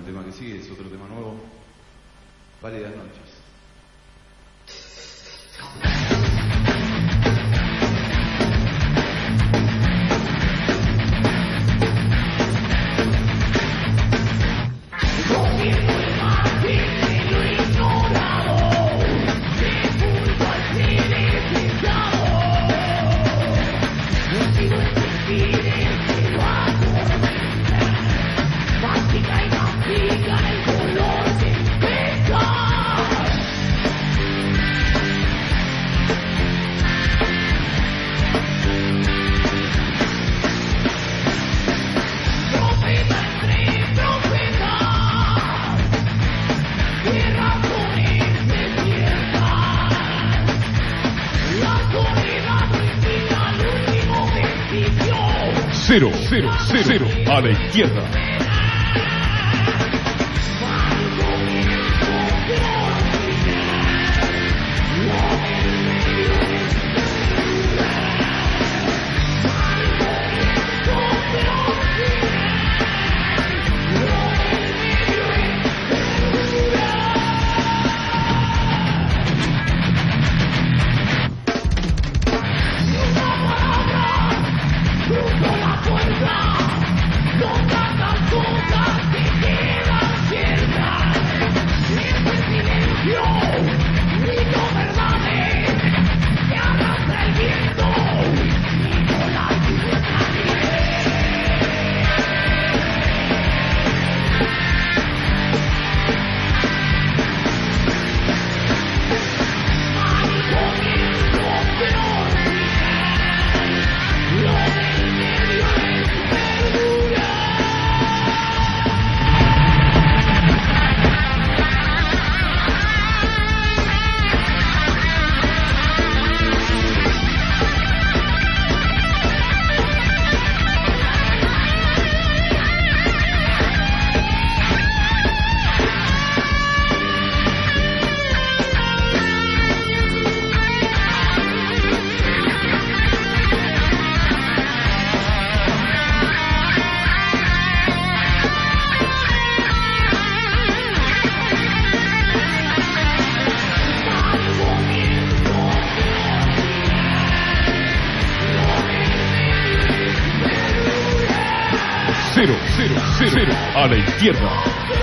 el tema que sigue, es otro tema nuevo. Pálidas noches. Cero, cero, cero, a la izquierda. Cero, cero, cero, cero, a la izquierda.